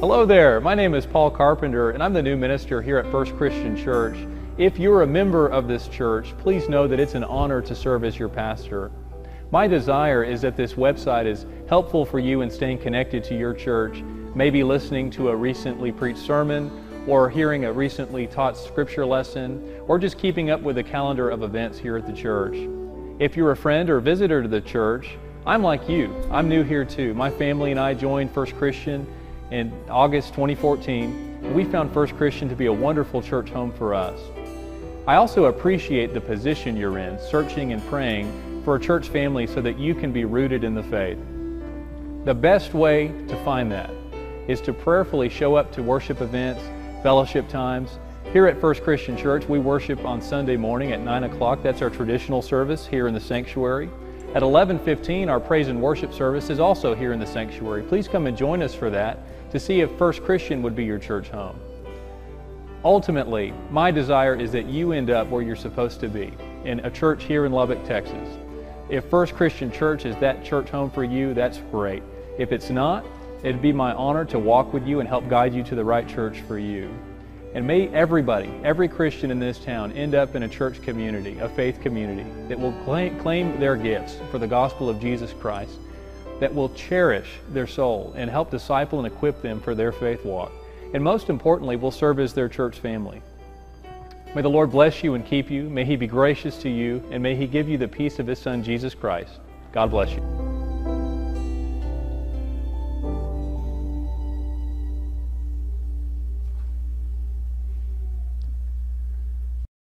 Hello there. My name is Paul Carpenter, and I'm the new minister here at First Christian Church. If you're a member of this church, please know that it's an honor to serve as your pastor. My desire is that this website is helpful for you in staying connected to your church, maybe listening to a recently preached sermon, or hearing a recently taught scripture lesson, or just keeping up with the calendar of events here at the church. If you're a friend or visitor to the church, I'm like you. I'm new here too. My family and I joined First Christian in August 2014. We found First Christian to be a wonderful church home for us. I also appreciate the position you're in, searching and praying for a church family so that you can be rooted in the faith. The best way to find that is to prayerfully show up to worship events, fellowship times. Here at First Christian Church, we worship on Sunday morning at 9 o'clock. That's our traditional service here in the sanctuary. At 11:15, our praise and worship service is also here in the sanctuary. Please come and join us for that to see if First Christian would be your church home. Ultimately, my desire is that you end up where you're supposed to be, in a church here in Lubbock, Texas. If First Christian Church is that church home for you, that's great. If it's not, it'd be my honor to walk with you and help guide you to the right church for you. And may everybody, every Christian in this town, end up in a church community, a faith community, that will claim, their gifts for the gospel of Jesus Christ, that will cherish their soul and help disciple and equip them for their faith walk, and most importantly, will serve as their church family. May the Lord bless you and keep you. May He be gracious to you, and may He give you the peace of His Son, Jesus Christ. God bless you.